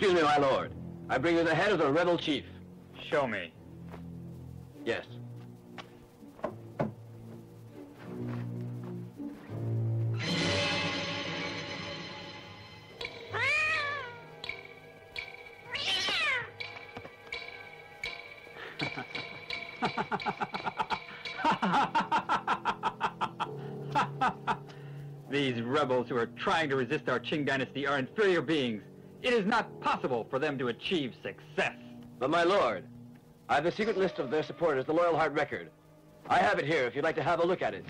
Excuse me, my lord. I bring you the head of the rebel chief. Show me. Yes. These rebels who are trying to resist our Qing dynasty are inferior beings. It is not possible for them to achieve success. But my lord, I have a secret list of their supporters, the Loyal Heart Record. I have it here if you'd like to have a look at it.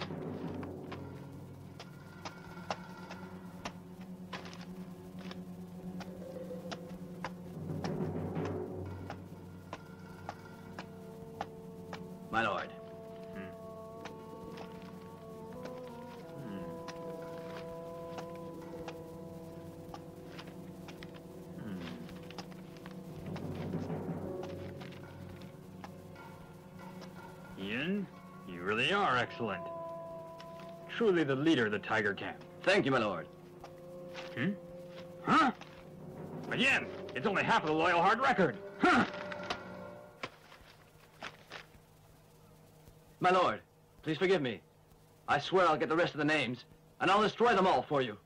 Truly the leader of the Tiger Camp. Thank you, my lord. Hmm? Huh? Again, it's only half of the Loyal Heart record. Huh? My lord, please forgive me. I swear I'll get the rest of the names, and I'll destroy them all for you.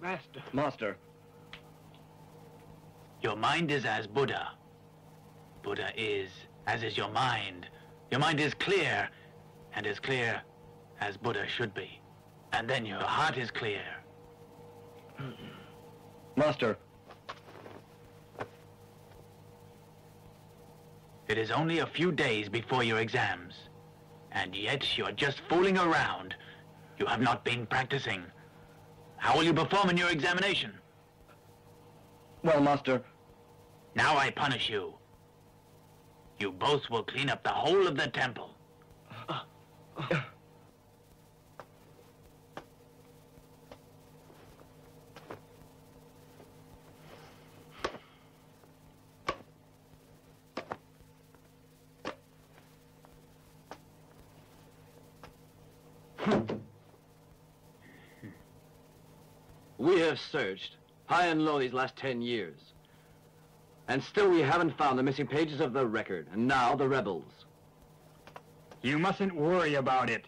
Master. Master. Your mind is as Buddha. Buddha is as is your mind. Your mind is clear, and as clear as Buddha should be. And then your heart is clear. Master. It is only a few days before your exams. And yet you're just fooling around. You have not been practicing. How will you perform in your examination? Well, Master, Now I punish you. You both will clean up the whole of the temple. we have searched high and low these last ten years. And still we haven't found the missing pages of the record. And now the rebels. You mustn't worry about it.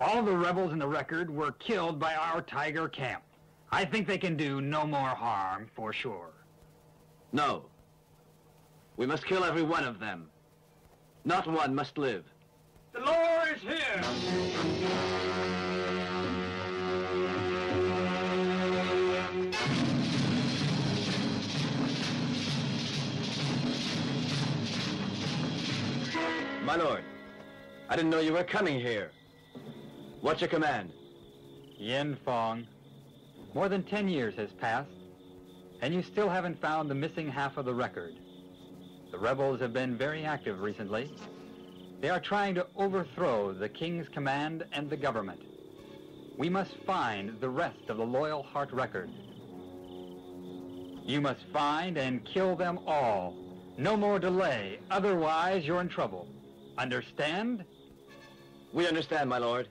All the rebels in the record were killed by our tiger camp. I think they can do no more harm, for sure. No. We must kill every one of them. Not one must live. The law is here! My lord, I didn't know you were coming here. What's your command? Yin Fong, more than ten years has passed, and you still haven't found the missing half of the record. The rebels have been very active recently. They are trying to overthrow the king's command and the government. We must find the rest of the Loyal Heart record. You must find and kill them all. No more delay, otherwise you're in trouble. Understand? We understand, my lord.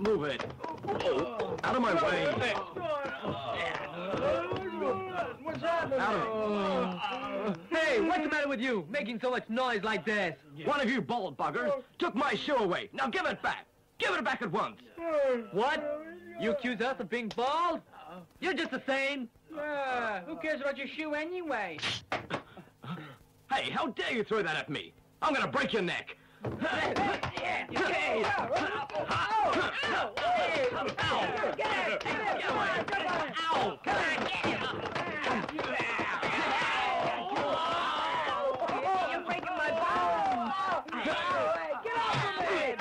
Move it. Oh, out of my way. What's happening? Hey, what's the matter with you? Making so much noise like this? One of you bald buggers took my shoe away. Now give it back. Give it back at once. What? You accuse us of being bald? You're just the same. Ah, who cares about your shoe anyway? Hey, how dare you throw that at me? I'm gonna break your neck. You're breaking my bones! Get off of me!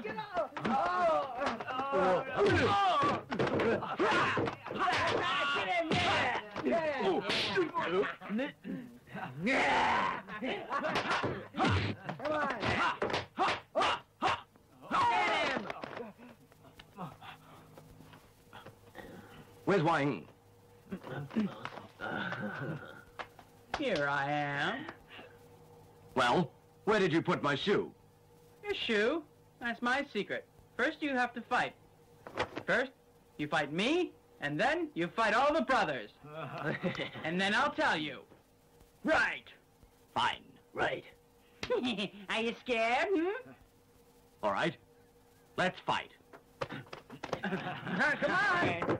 Get Where's Wang? Here I am. Well, where did you put my shoe? Your shoe? That's my secret. First you have to fight. First, you fight me, and then you fight all the brothers. and then I'll tell you. Right. Fine. Right. Are you scared, hmm? All right. Let's fight. Come on.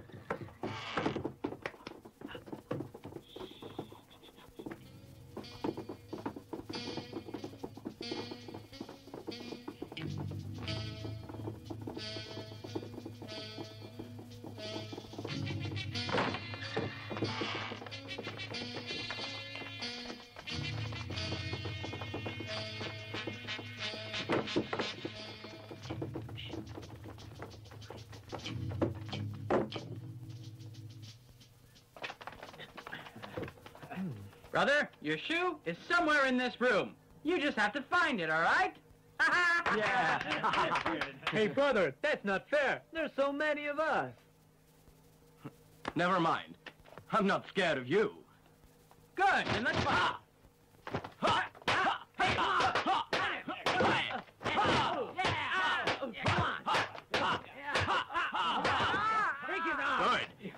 Your shoe is somewhere in this room. You just have to find it, all right? Yeah. hey, brother, that's not fair. There's so many of us. Never mind. I'm not scared of you. Good, then let's fight. Good.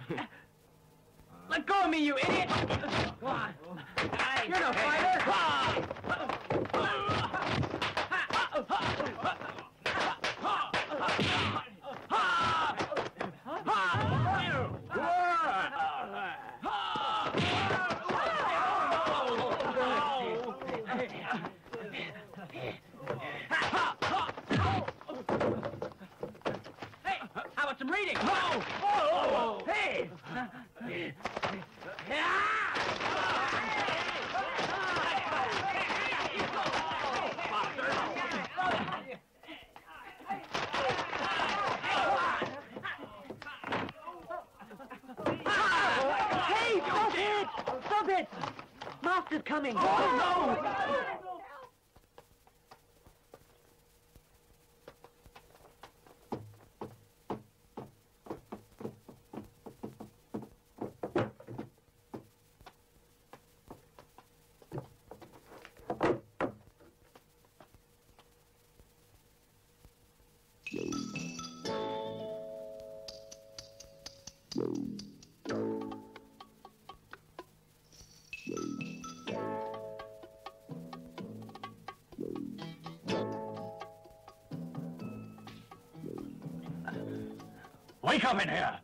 Let go of me, you idiot! You're no fighter! Hey, how some reading? Hey! Hey, stop it! Stop it! Master's coming! Oh, Wake up in here!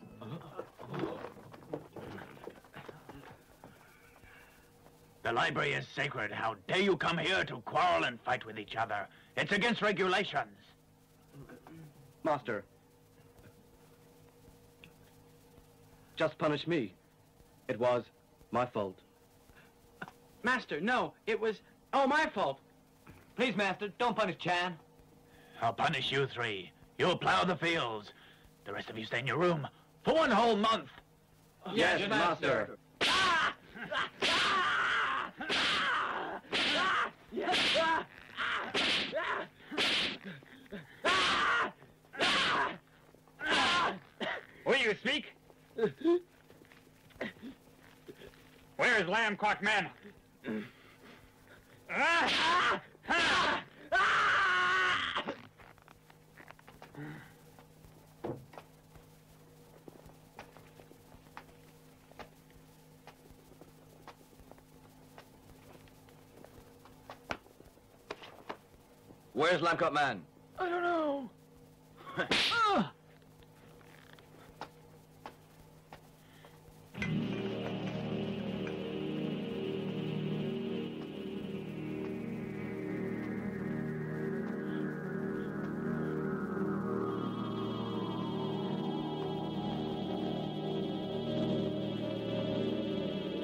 The library is sacred. How dare you come here to quarrel and fight with each other? It's against regulations. Master. Just punish me. It was my fault. Master, no, it was all my fault. Please, Master, don't punish Chan. I'll punish you three. You'll plow the fields. The rest of you stay in your room for one whole month. Yes, master. Will you speak? Where is Lambcock Man? Where's Lamcott Man? I don't know.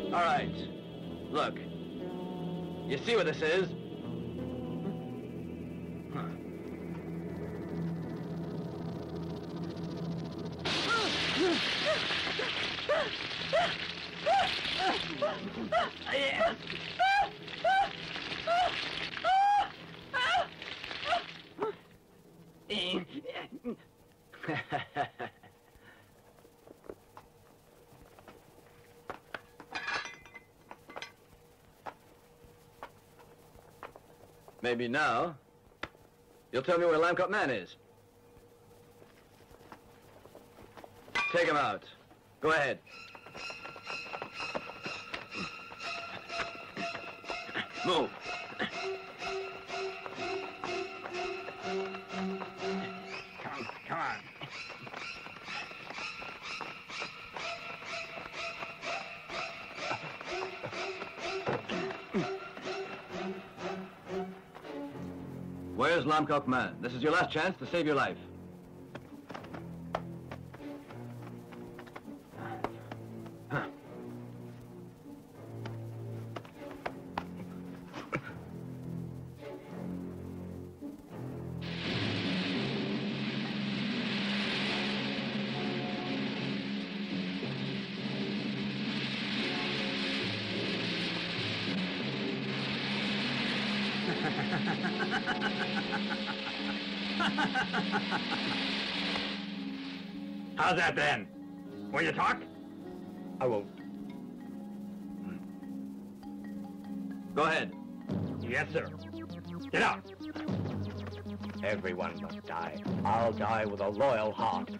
All right. Look. You see what this is? Maybe now you'll tell me where Lamcup Man is. Take him out. Go ahead. Move. Lamcock Man? This is your last chance to save your life. Will you talk? I won't. Go ahead. Yes, sir. Get out. Everyone must die. I'll die with a loyal heart.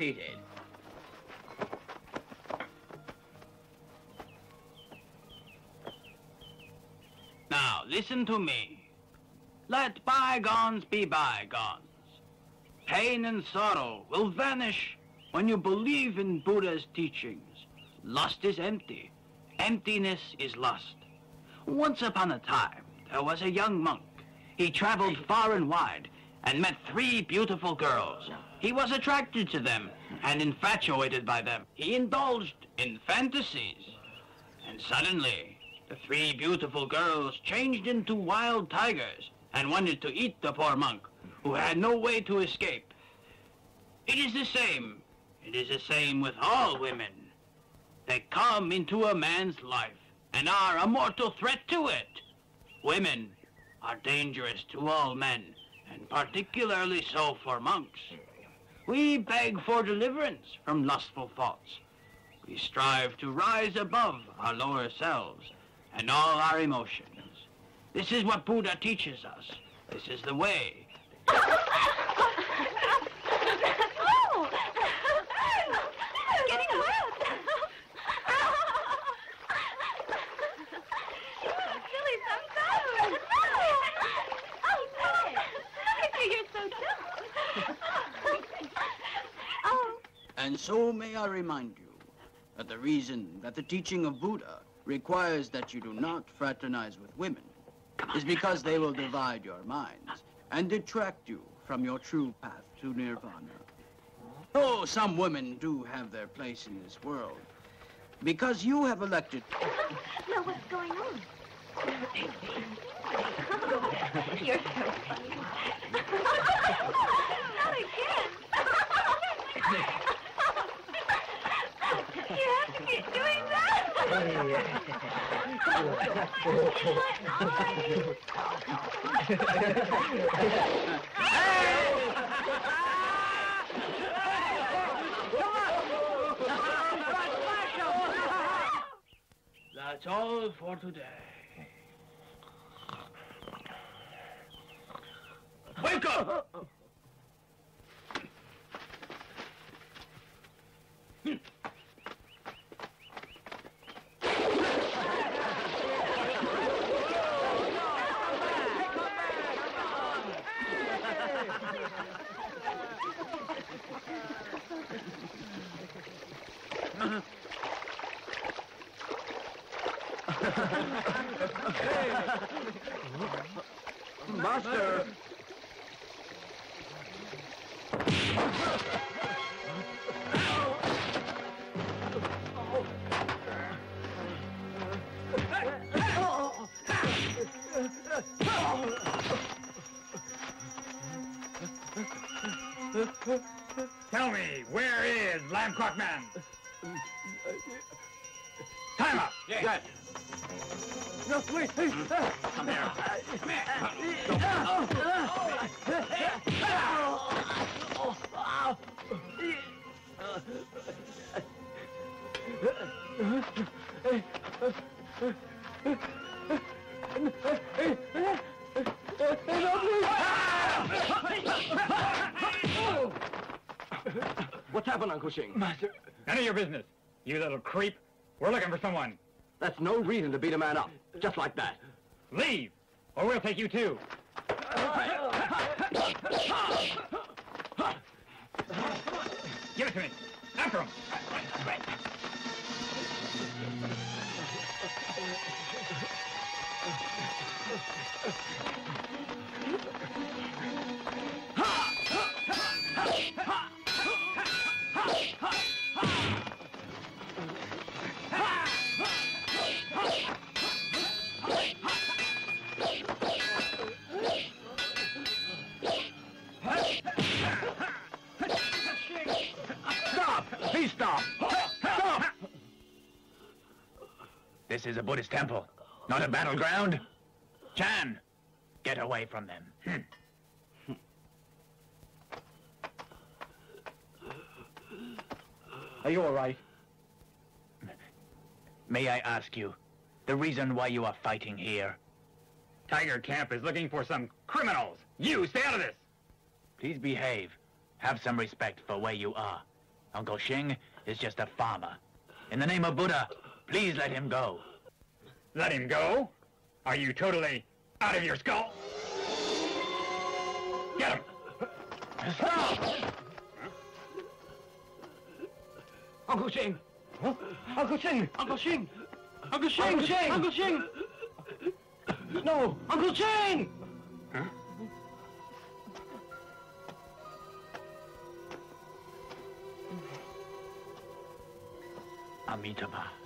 Be seated. Now, listen to me. Let bygones be bygones. Pain and sorrow will vanish when you believe in Buddha's teachings. Lust is empty. Emptiness is lust. Once upon a time, there was a young monk. He traveled far and wide and met three beautiful girls. He was attracted to them and infatuated by them. He indulged in fantasies. And suddenly, the three beautiful girls changed into wild tigers and wanted to eat the poor monk, who had no way to escape. It is the same. It is the same with all women. They come into a man's life and are a mortal threat to it. Women are dangerous to all men, and particularly so for monks. We beg for deliverance from lustful thoughts. We strive to rise above our lower selves and all our emotions. This is what Buddha teaches us. This is the way. Oh! It's getting wet. Silly sometimes. Oh, no. You're so dumb. Oh. And so may I remind you that the reason that the teaching of Buddha requires that you do not fraternize with women is because they will divide your minds and detract you from your true path to nirvana. Oh, some women do have their place in this world because you have elected No, what's going on? You're so funny. Not again. You have to keep doing that. That's all for today. Wake up! Reason to beat a man up, just like that. Leave, or we'll take you too. Give it to me. After him. This is a Buddhist temple, not a battleground. Chan, get away from them. Hmm. Are you all right? May I ask you, the reason why you are fighting here? Tiger Camp is looking for some criminals. You, stay out of this. Please behave. Have some respect for where you are. Uncle Shing is just a farmer. In the name of Buddha, please let him go. Let him go? Are you totally out of your skull? Get him! Stop! Uncle Shing! Uncle Shing! Uncle Shing! Uncle Shing! Uncle Shing! Uncle Shing! No! Uncle Shing! Amitabha.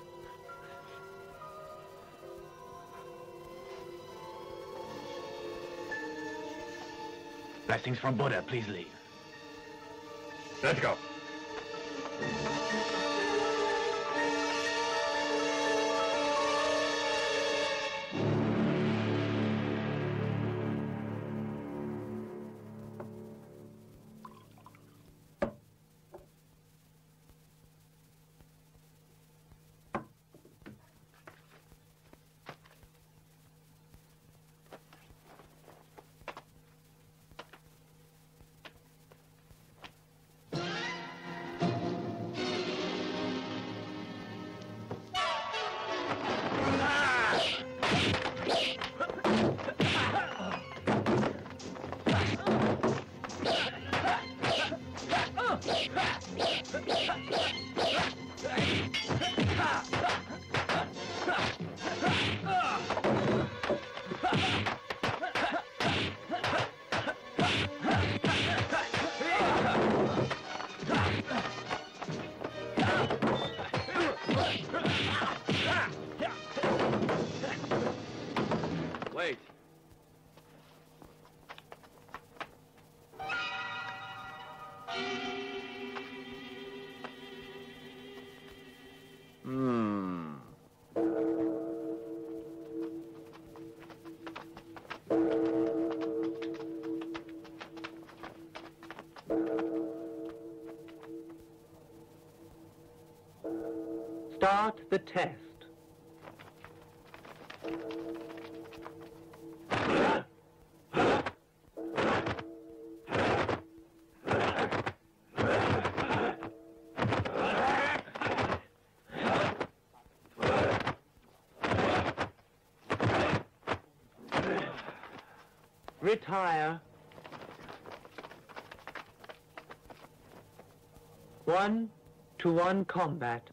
Blessings from Buddha, please leave. Let's go. Start the test. Retire. One to one combat.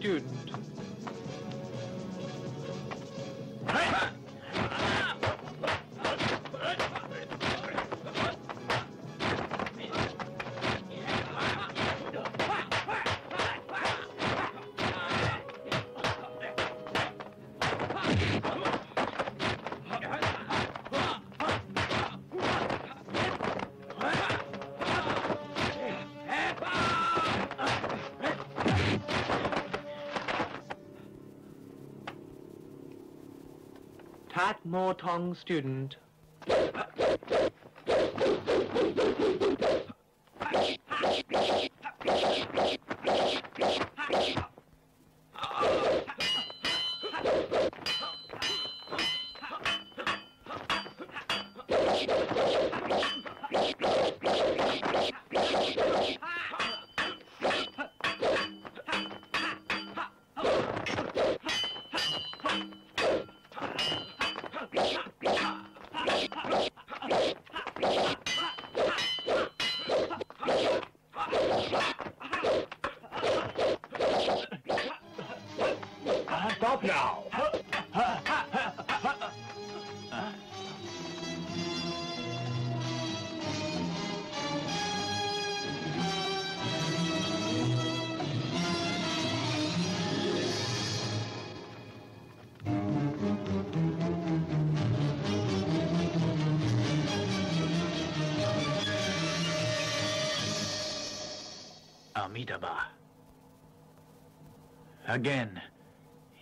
Tong student. Tat Mo Tong student. Again,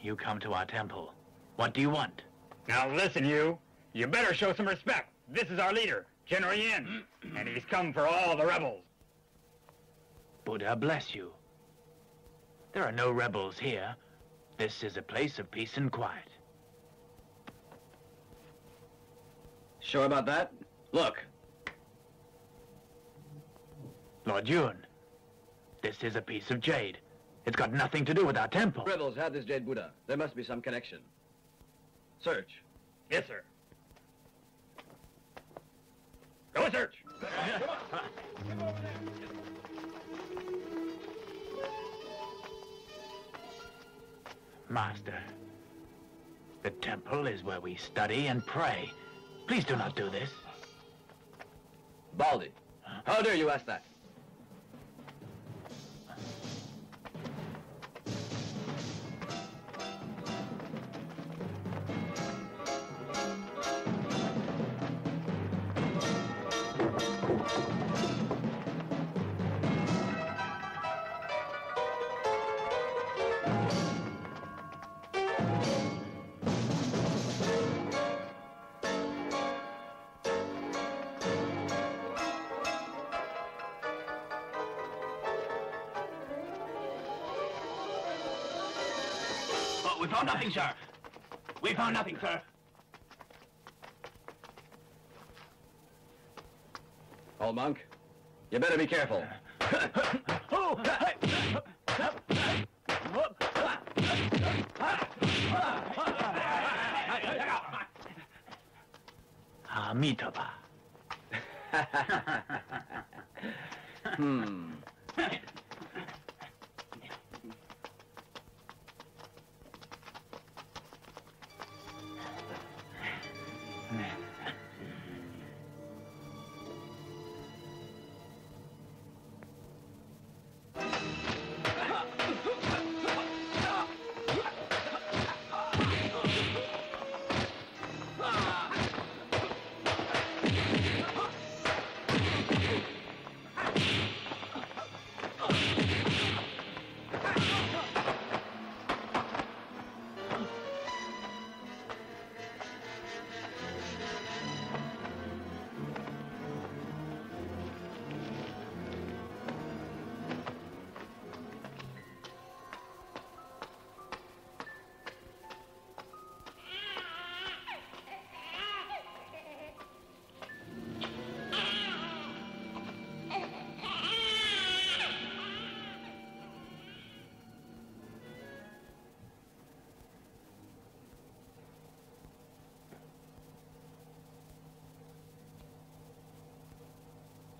you come to our temple. What do you want? Now listen, you. You better show some respect. This is our leader, General Yin, and he's come for all the rebels. Buddha bless you. There are no rebels here. This is a place of peace and quiet. Sure about that? Look, Lord Yun, this is a piece of jade. It's got nothing to do with our temple. rebels have this jade Buddha. There must be some connection. Search. Yes, sir. Go search. Master, the temple is where we study and pray. Please do not do this. Baldy. How dare you ask that? We found nothing, sir. We found nothing, sir. Old monk, you better be careful. Amitabha. hmm.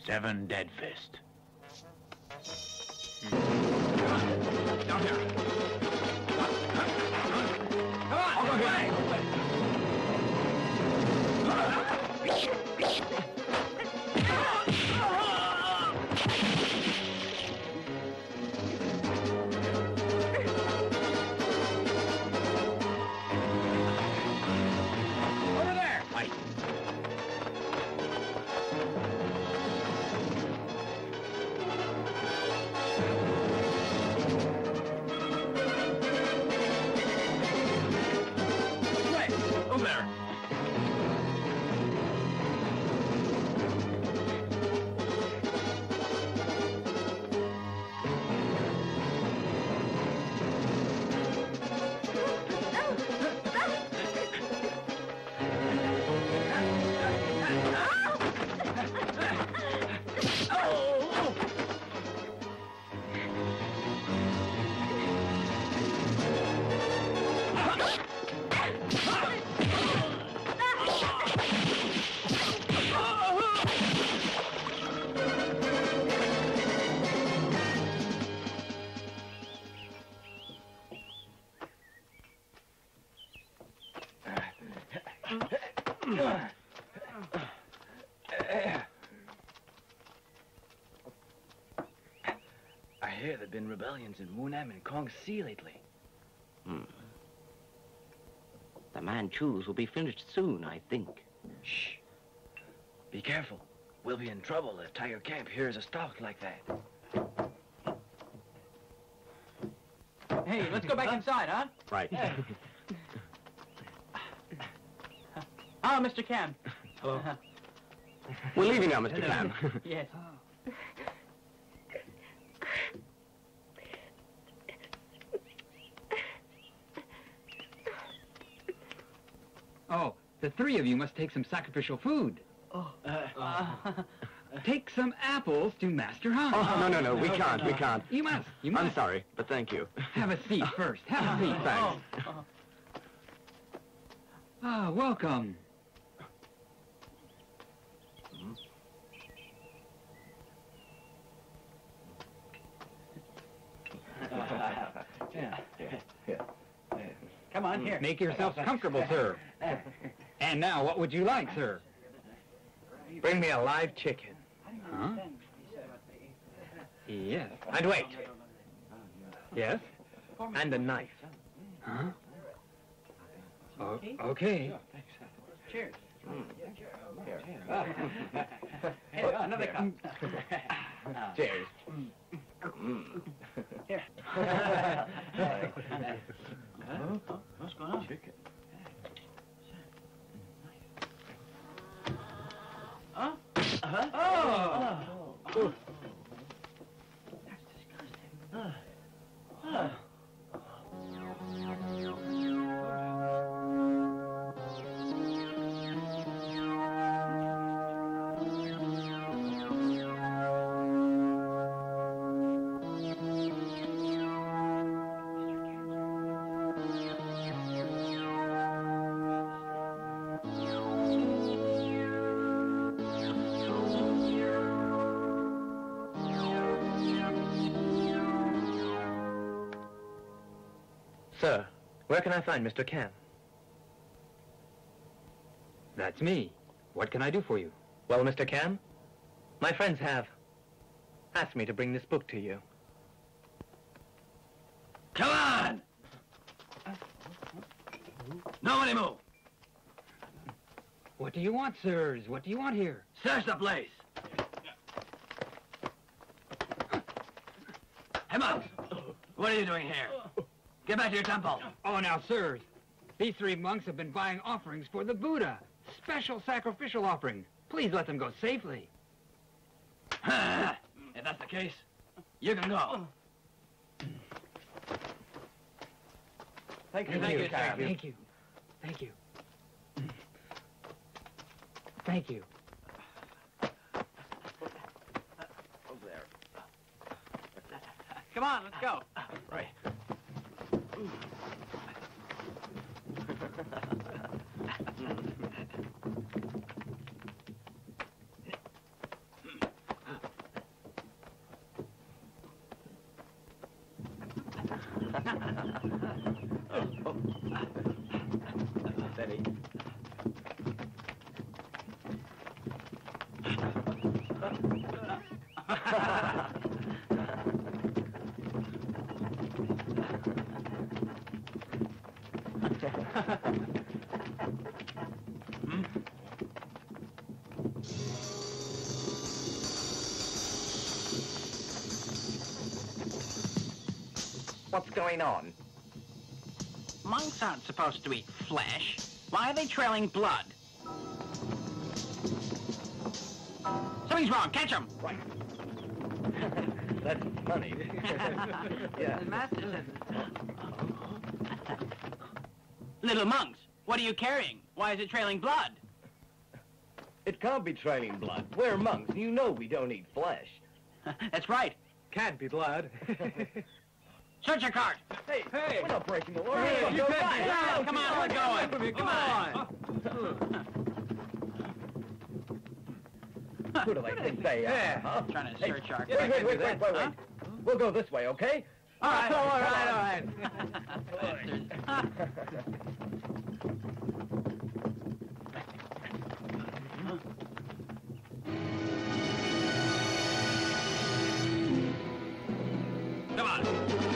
Seven Dead Fist. Hmm. Down here. I hear there've been rebellions in Munam and Kong Si lately. Hmm. The Manchus will be finished soon, I think. Shh. Be careful. We'll be in trouble if Tiger Camp hears us talk like that. Hey, let's go back inside, huh? Right. Oh, Mr. Cam. Hello. We're leaving now, Mr. Cam. yes. Oh, the three of you must take some sacrificial food. Oh. Uh, uh, uh, take some apples to Master Han. oh, no, no, no, we can't, we can't. You must. You must. I'm sorry, but thank you. Have a seat first. Have a seat. Thanks. Oh, oh. Ah, welcome. Come on, mm. here. Make yourselves comfortable, sir. And now, what would you like, sir? Bring me a live chicken. Huh? Yes. And wait. Yes? And a knife. Huh? Oh, okay. Cheers. Hmm. Hey, another cup. Hmm. Cheers. Here. What's going on? Huh? Oh. Sir, find Mr. Cam? That's me. What can I do for you? Well, Mr. Cam, my friends have asked me to bring this book to you. Come on! Nobody move. What do you want, sirs? What do you want here? Search the place. Hey! What are you doing here? Get back to your temple. Oh, now, sirs, these three monks have been buying offerings for the Buddha. Special sacrificial offering. Please let them go safely. if that's the case, you can go. Thank you, thank you. Thank you. Thank you. Thank you. There. Come on, let's go. Right. What's going on? Monks aren't supposed to eat flesh. Why are they trailing blood? Something's wrong. Catch him. Right. That's funny. yeah. Master said... Little monks, what are you carrying? Why is it trailing blood? It can't be trailing blood. We're monks. You know we don't eat flesh. That's right. Can't be blood. Search your cart. hey, hey! We're not breaking the law. Hey, you can't- going. Yeah, come on, we're going. Come on. Who do they think they are? Huh? Trying to Hey, search our Wait, wait, wait, wait, wait, wait. We'll go this way, okay? All right, Come all on, right, come all on. right. Come on.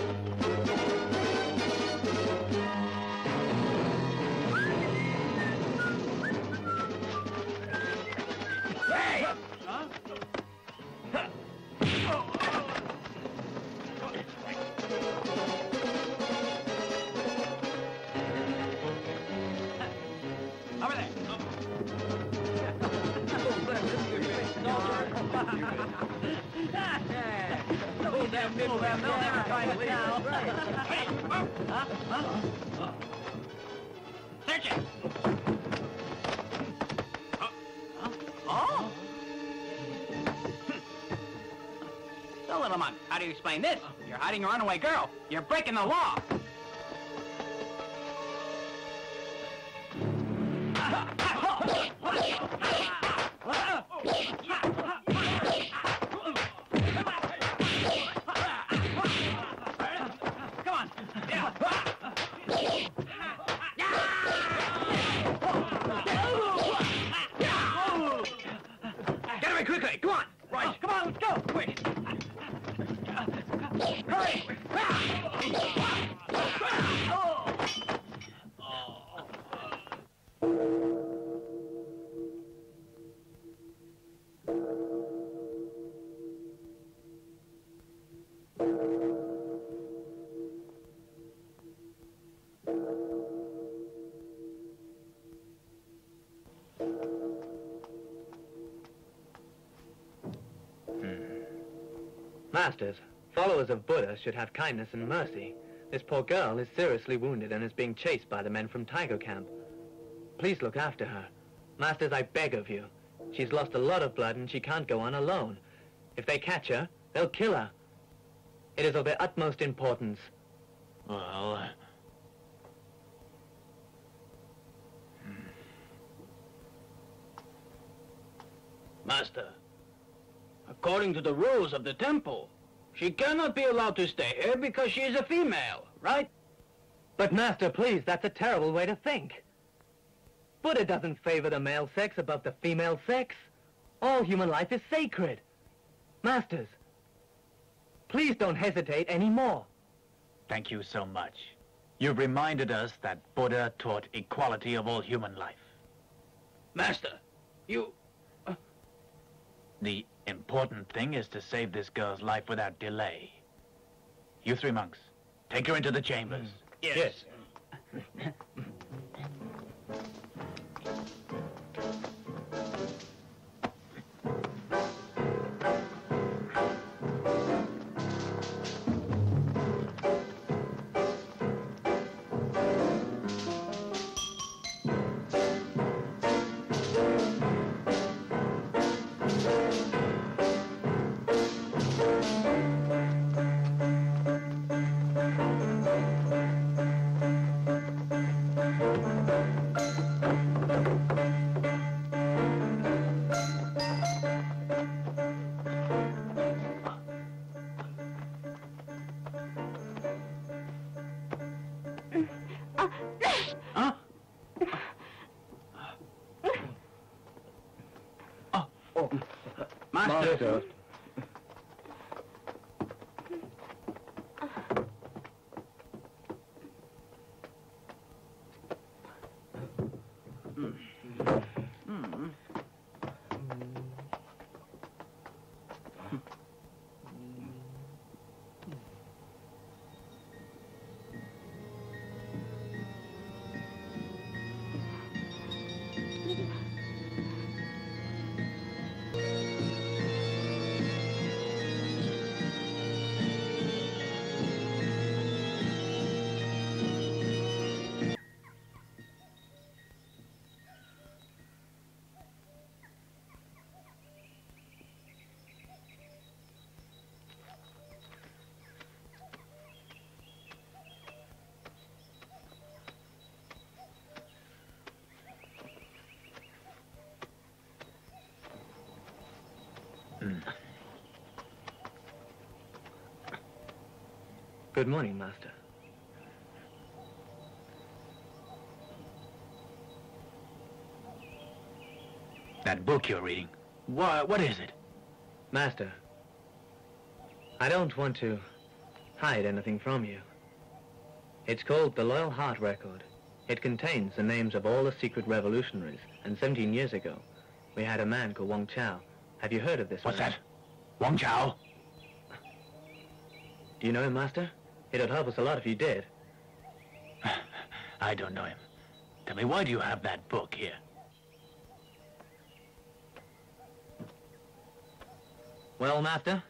Explain this? You're hiding a runaway girl. You're breaking the law. Masters, followers of Buddha should have kindness and mercy. This poor girl is seriously wounded and is being chased by the men from Tiger Camp. Please look after her. Masters, I beg of you. She's lost a lot of blood and she can't go on alone. If they catch her, they'll kill her. It is of the utmost importance. Well, uh, Master, according to the rules of the temple, she cannot be allowed to stay here because she is a female, right? But Master, please, that's a terrible way to think. Buddha doesn't favor the male sex above the female sex. All human life is sacred. Masters, please don't hesitate anymore. thank you so much. You've reminded us that Buddha taught equality of all human life. Master, you... Uh, the important thing is to save this girl's life without delay. You three monks, take her into the chambers. Mm. Yes. uh, Master. Good morning, Master. That book you're reading. What, what is it? Master, I don't want to hide anything from you. It's called the Loyal Heart Record. It contains the names of all the secret revolutionaries. And 17 years ago, we had a man called Wang Chao. Have you heard of this one? What's man? that? Wang Chao? Do you know him, Master? It'd help us a lot if you did. I don't know him. Tell me, why do you have that book here? Well, Master,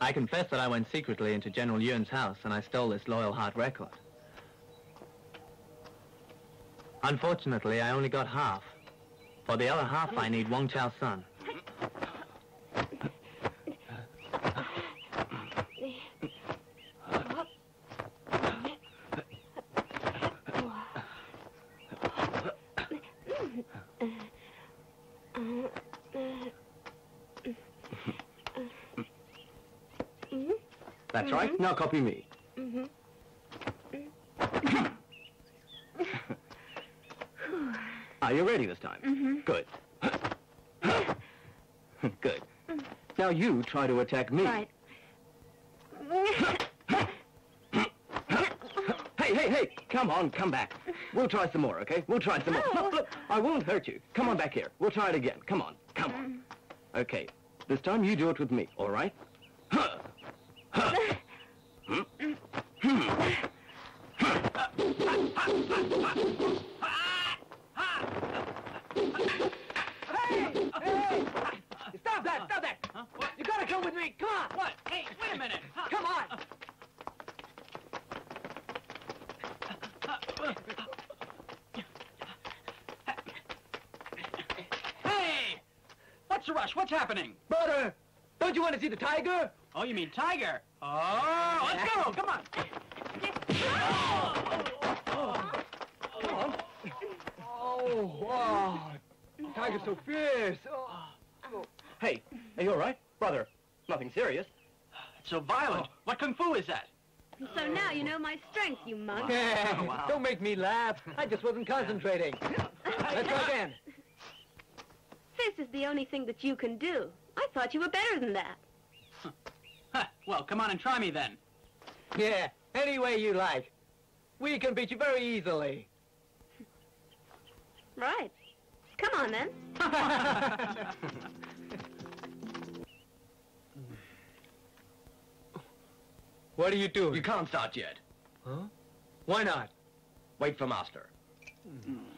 I confess that I went secretly into General Yuan's house and I stole this Loyal Heart record. Unfortunately, I only got half. For the other half, I need Wang Chao's son. That's right. Now copy me. Mm-hmm. Are you ready this time? Mm-hmm. Good. Good. Now you try to attack me. Right. Hey, hey, hey! Come on, come back. We'll try some more, okay? We'll try some more. No. Look, look, I won't hurt you. Come on back here. We'll try it again. Come on, come on. Okay, this time you do it with me, all right? Stop that! Stop that! You gotta come with me! Come on! What? Hey, wait a minute! Come on! Hey! What's the rush? What's happening? Brother, don't you want to see the tiger? Oh, you mean tiger? Oh, let's go! Come on! Oh, oh wow. Tiger's so fierce. Oh. Hey, are you all right? Brother, nothing serious. It's so violent. Oh. What kung fu is that? So now you know my strength, you mug. Yeah, oh, Don't make me laugh. I just wasn't concentrating. Let's go again. This is the only thing that you can do. I thought you were better than that. Huh, well, come on and try me then. Yeah, any way you like. We can beat you very easily. Right. Come on, then. What are you doing? You can't start yet. Huh? Why not? Wait for master. What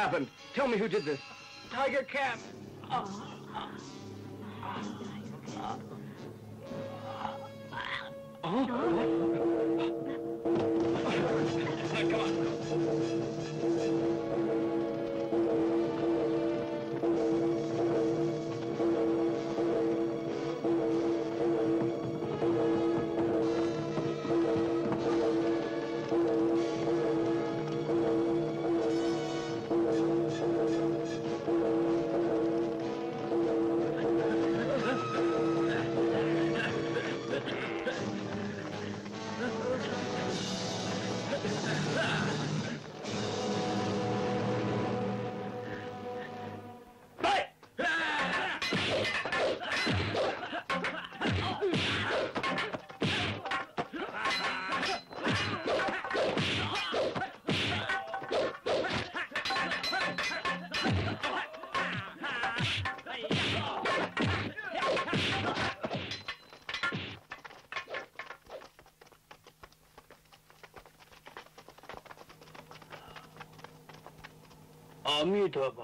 happened? Tell me who did this. Tiger Camp. Oh. Amitabha.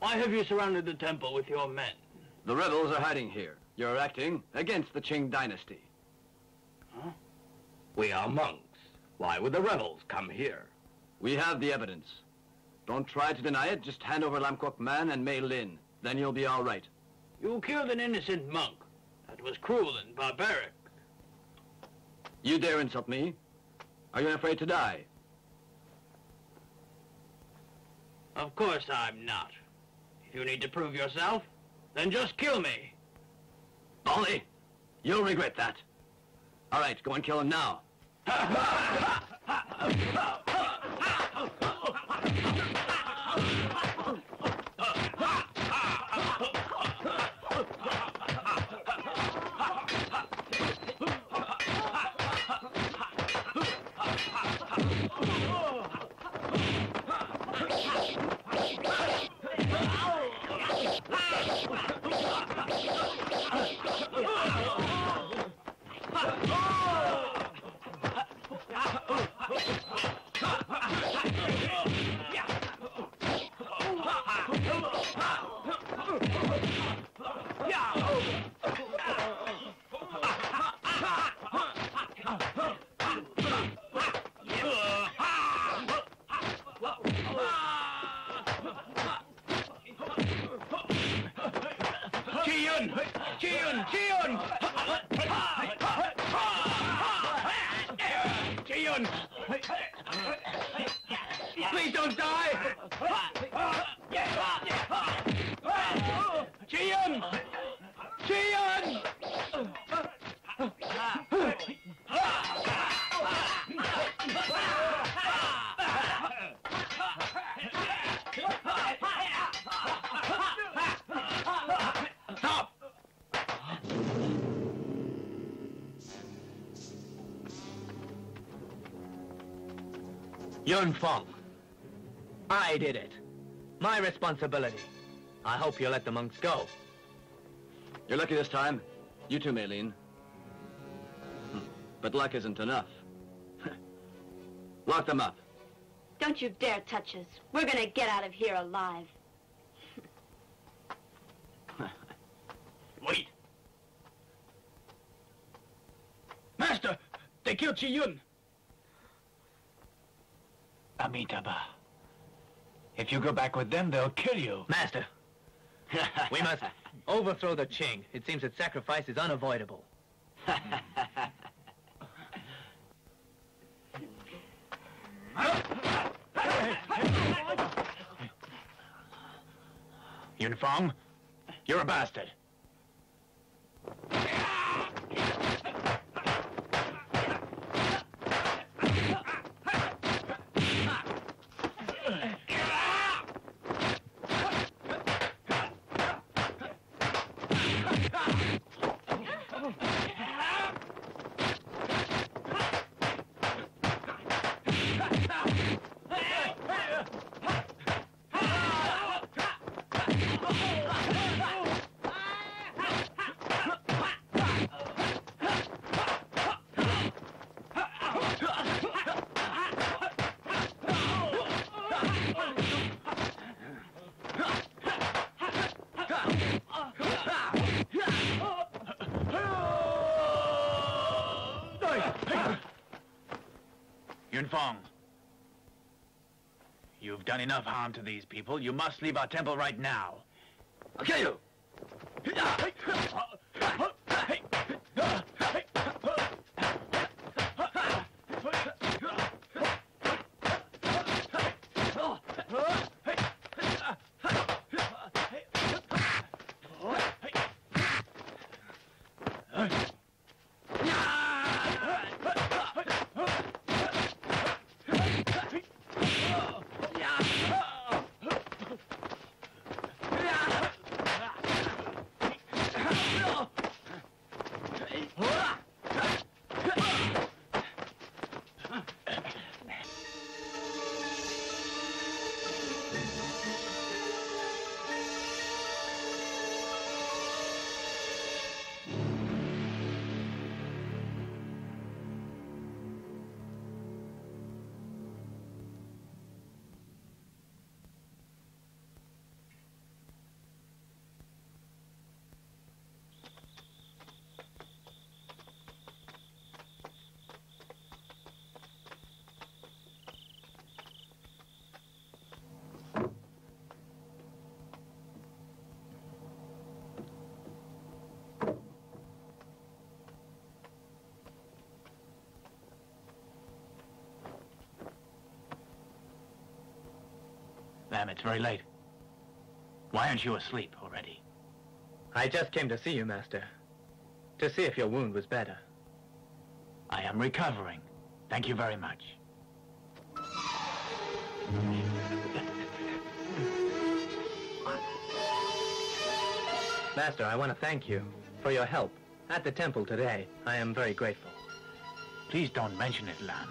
Why have you surrounded the temple with your men? The rebels are hiding here. You're acting against the Qing dynasty. Huh? We are monks. Why would the rebels come here? We have the evidence. Don't try to deny it. Just hand over Lam Kwok Man and Mei Lin. Then you'll be all right. You killed an innocent monk. That was cruel and barbaric. You dare insult me? Are you afraid to die? Of course I'm not. If you need to prove yourself, then just kill me. Bolly, you'll regret that. All right, go and kill him now. Chiyun! Chiyun! Chiyun! Chiyun! Please don't die! Yun Fong. I did it. My responsibility. I hope you let the monks go. You're lucky this time. You too, Mei Lin. Hmm. But luck isn't enough. Lock them up. Don't you dare touch us. We're gonna get out of here alive. Wait. Master, they killed Chiyun. Amitabha. If you go back with them, they'll kill you. Master, we must overthrow the Qing. It seems that sacrifice is unavoidable. Yunfong, you're a bastard. Yunfeng. You've done enough harm to these people. You must leave our temple right now. I'll kill you! It's very late. Why aren't you asleep already? I just came to see you, Master. To see if your wound was better. I am recovering. Thank you very much. Master, I want to thank you for your help at the temple today. I am very grateful. Please don't mention it, Lan.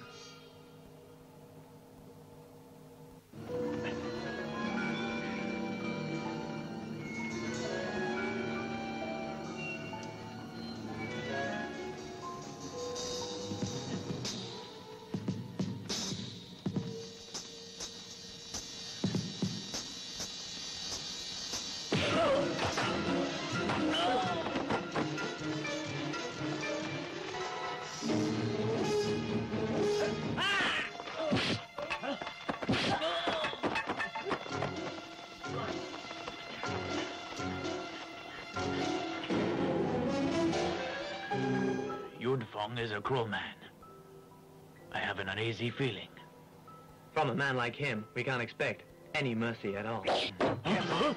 A cruel man. I have an uneasy feeling. From a man like him, we can't expect any mercy at all. Hmm. Archers!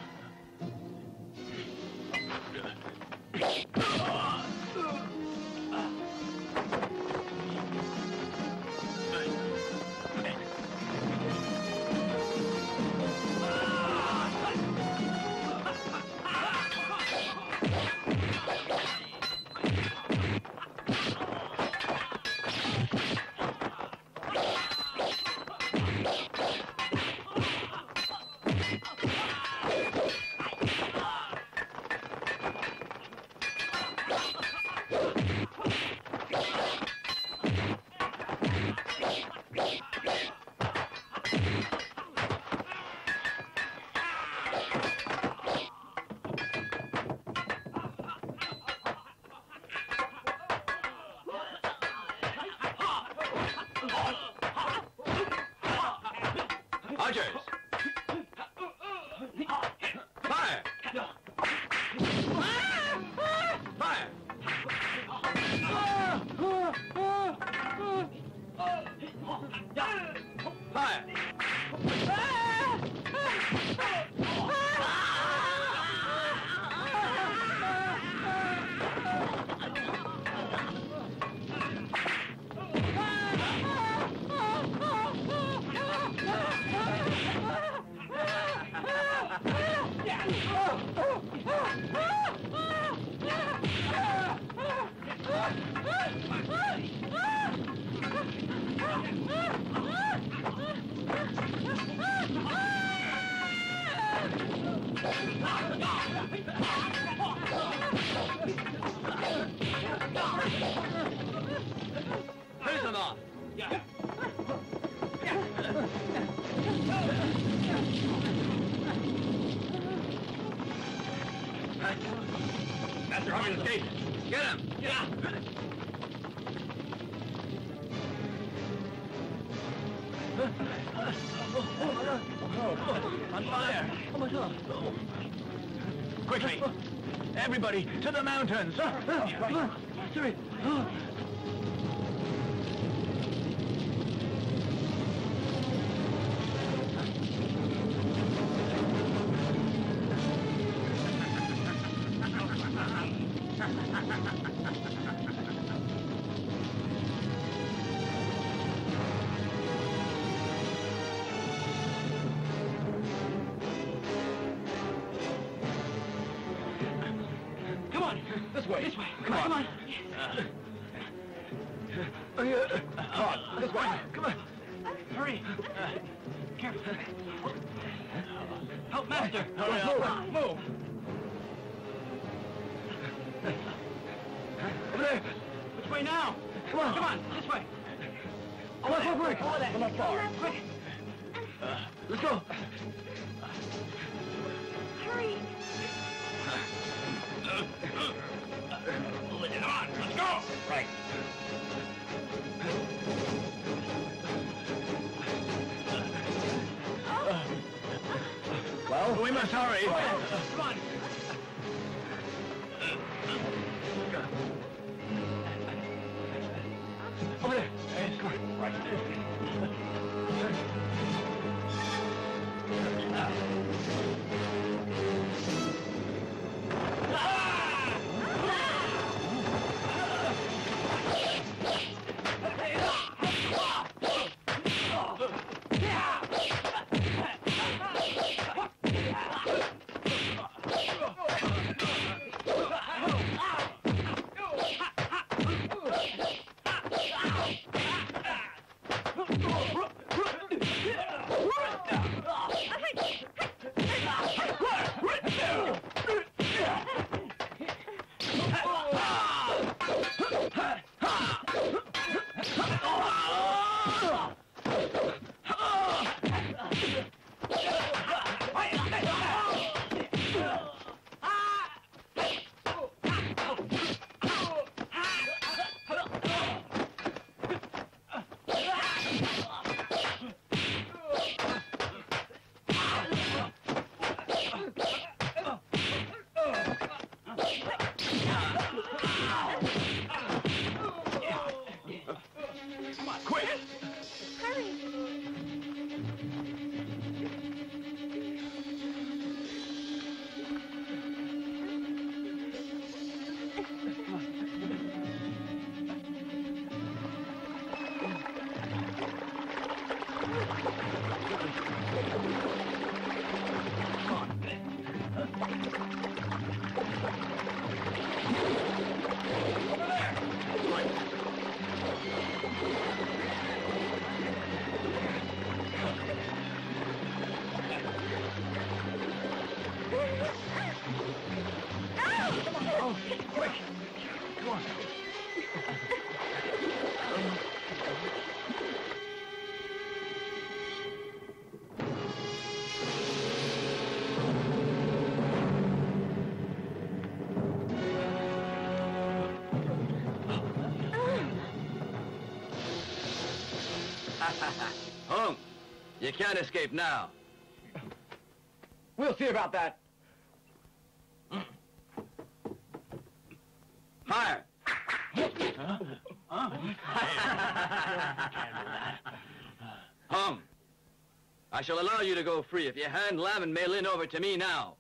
Oh, my God. Oh, on fire. Oh, my God. Quickly. Everybody, to the mountains. Hurry. Home. You can't escape now. We'll see about that. Fire! Home. I shall allow you to go free if you hand Lamb and Mei Lin over to me now.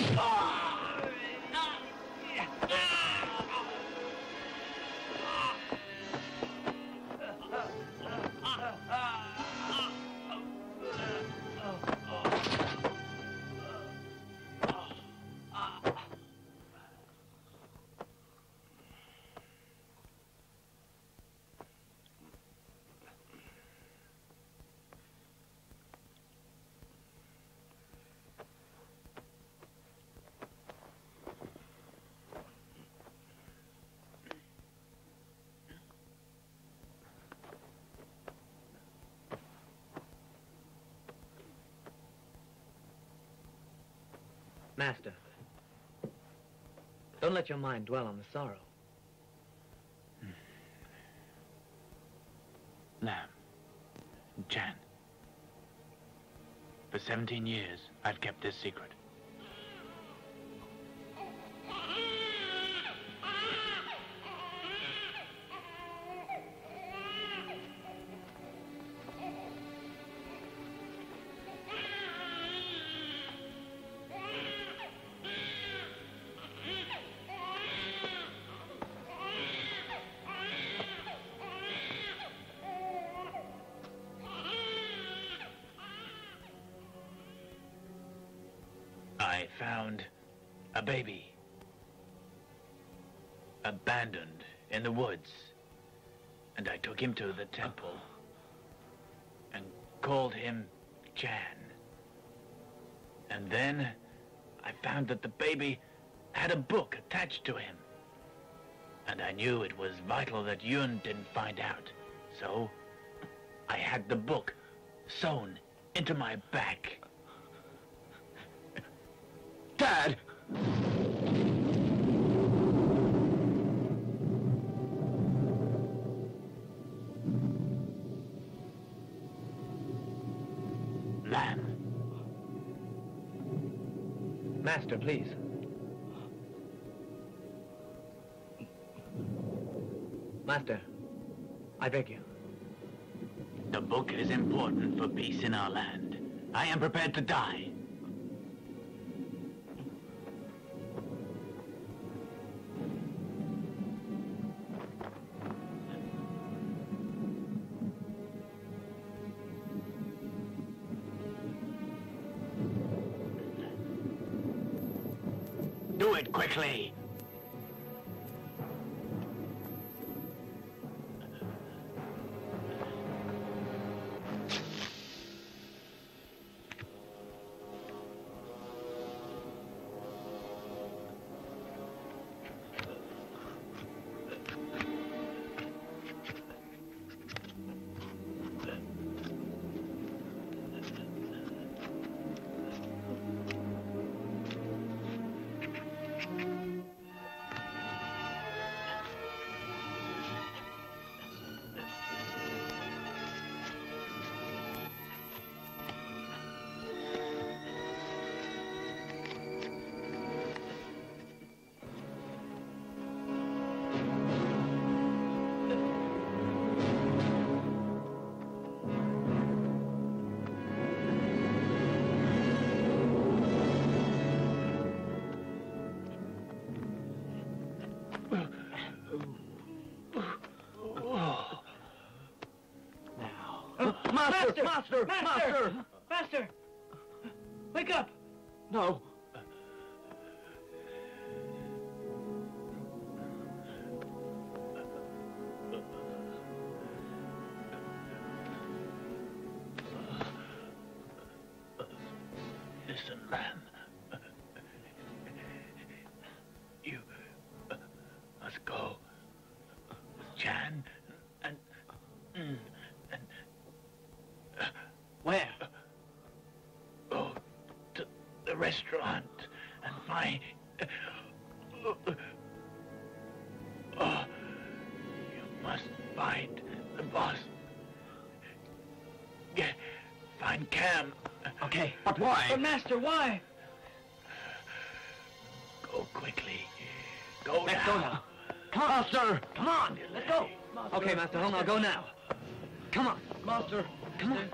Oh! Master, don't let your mind dwell on the sorrow. Hmm. Lamb. Jan. For 17 years, I've kept this secret. Took him to the temple and called him Jan. And then I found that the baby had a book attached to him. And I knew it was vital that Yun didn't find out. So I had the book sewn into my back. Peace in our land. I am prepared to die. Do it quickly. Master! Master! Master! Okay. But why? But Master, why? Go quickly. Go Let's now. go now. Come on, Master! Come on, let's go. Okay, Master Hong, I'll go now. Come on. Master. Come on.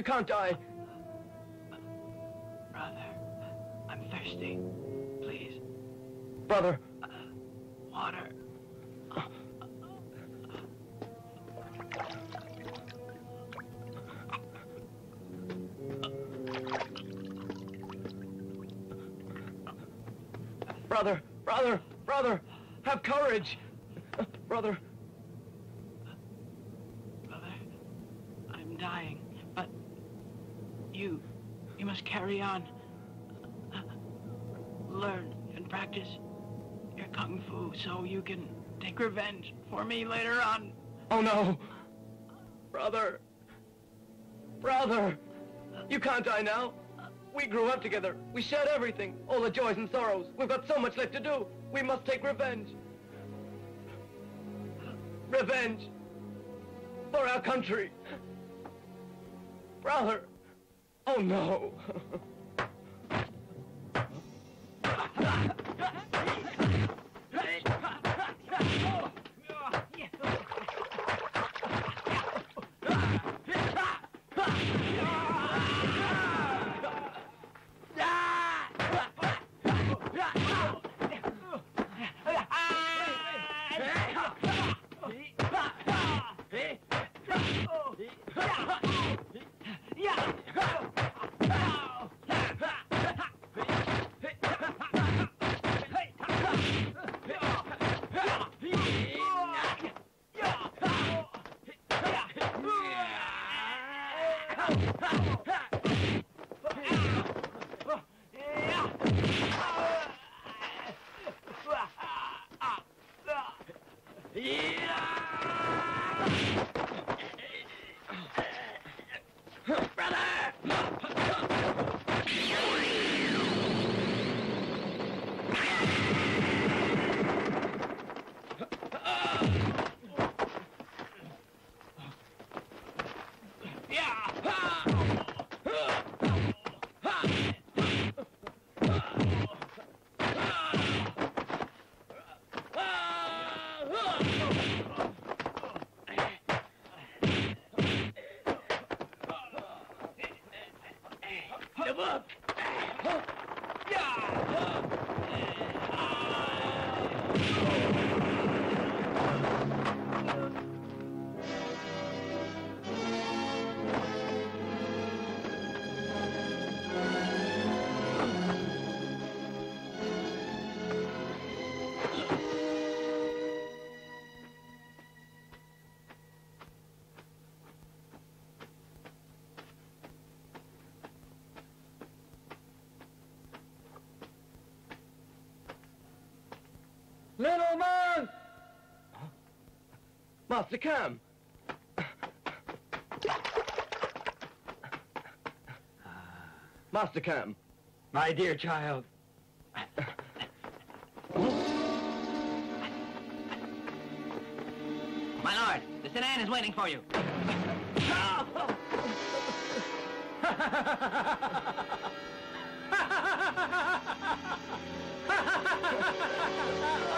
You can't die. Brother, I'm thirsty. Please, Brother, water. brother, brother, brother, have courage. Brother, Brother, I'm dying, but you, you must carry on. Learn and practice your kung fu so you can take revenge for me later on. oh no. Brother, brother, you can't die now. We grew up together. We shared everything, all the joys and sorrows. We've got so much left to do. We must take revenge. Revenge. For our country. Brother. Oh, no. up. Little man! Master Cam! Master Cam! My dear child. My lord, the sedan is waiting for you.